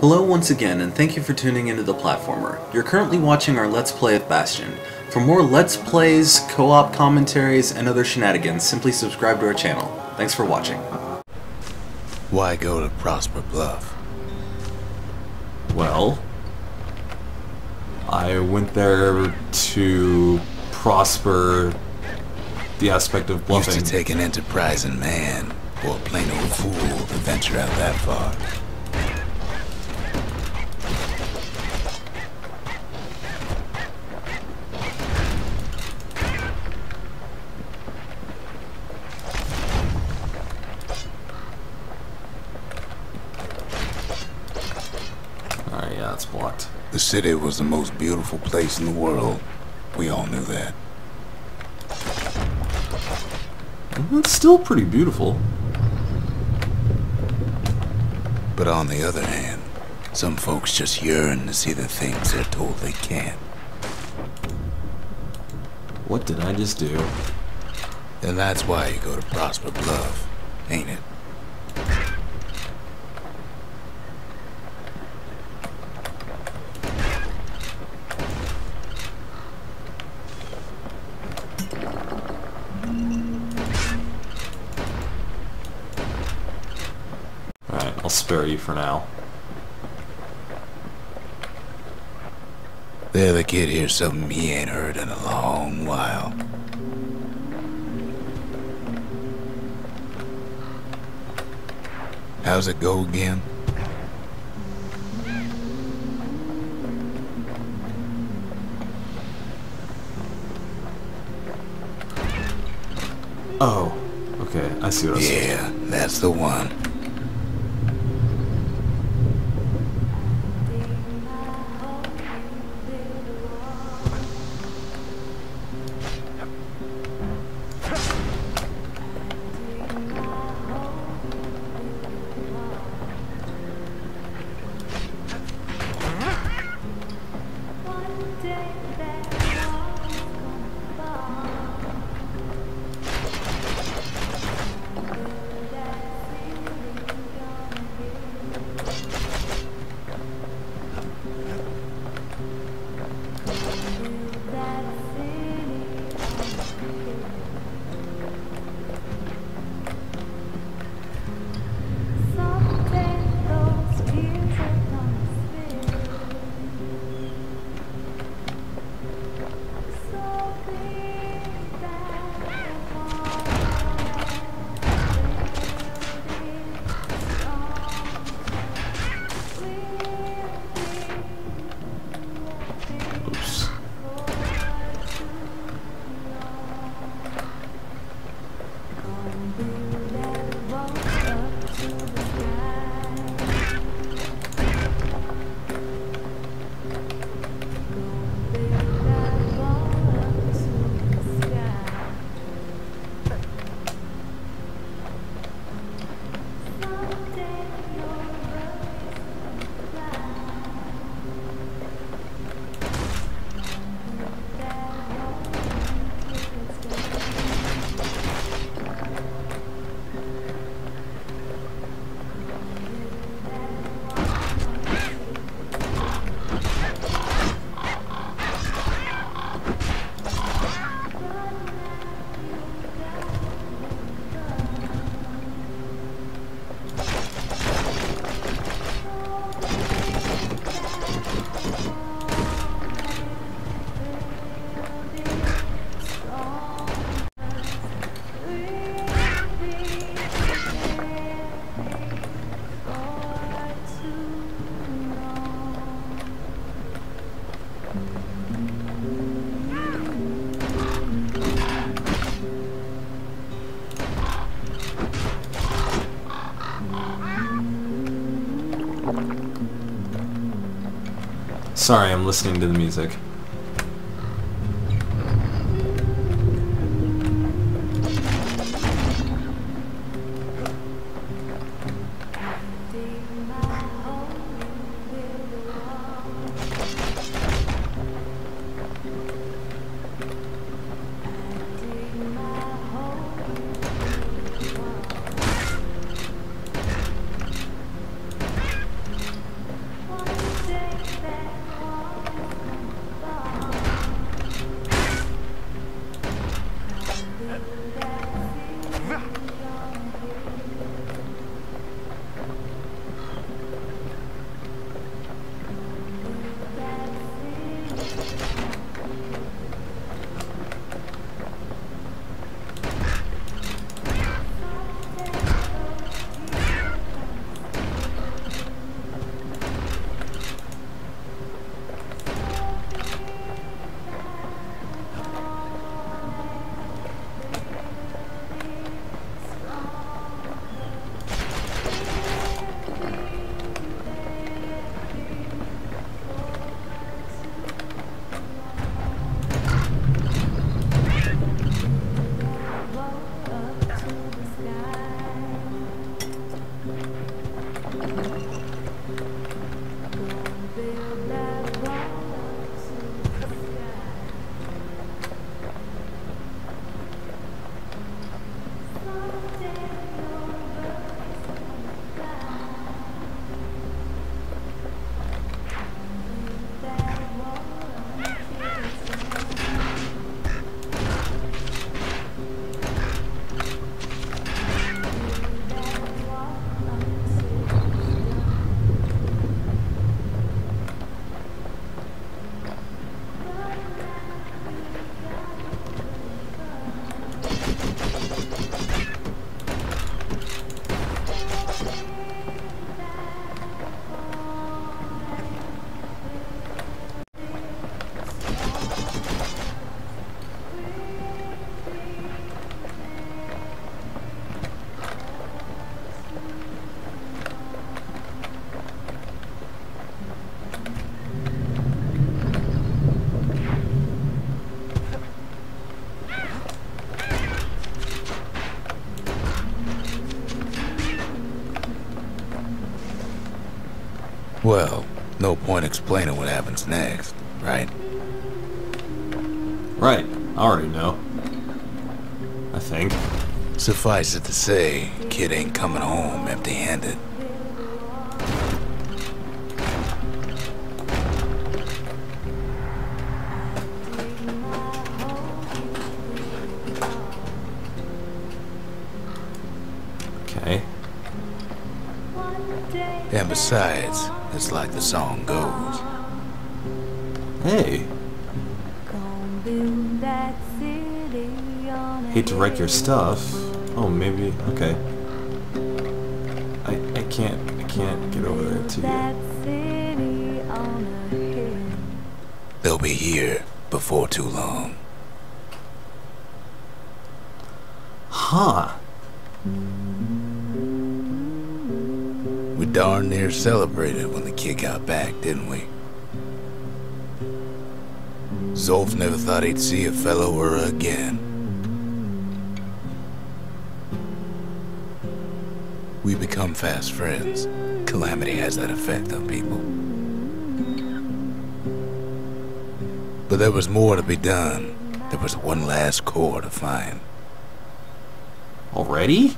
Hello once again, and thank you for tuning into The Platformer. You're currently watching our Let's Play of Bastion. For more Let's Plays, co-op commentaries, and other shenanigans, simply subscribe to our channel. Thanks for watching. Why go to Prosper Bluff? Well, I went there to prosper the aspect of bluffing. Used bluffing. to take an enterprising man or a plain old fool to venture out that far. The city was the most beautiful place in the world. We all knew that. It's still pretty beautiful. But on the other hand, some folks just yearn to see the things they're told they can't. What did I just do? And that's why you go to Prosper Bluff, ain't it? Spare you for now. The other kid hears something he ain't heard in a long while. How's it go again? Oh, okay, I see what I Yeah, that's the. One Sorry, I'm listening to the music. Well, no point explaining what happens next, right? Right. I already know. I think. Suffice it to say, kid ain't coming home empty-handed. Okay. And besides, it's like the song goes. Hey. Hate to wreck your stuff. Oh, maybe. Okay. I I can't I can't get over there to you. They'll be here before too long. Huh. Darn near celebrated when the kid got back, didn't we? Zulf never thought he'd see a fellow Ura again. We become fast friends. Calamity has that effect on people. But there was more to be done. There was one last core to find. Already?